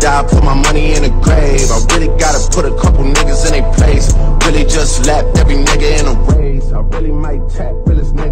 Die, put my money in a grave. I really gotta put a couple niggas in their place. Really just lapped every nigga in a race. I really might tap realest nigga.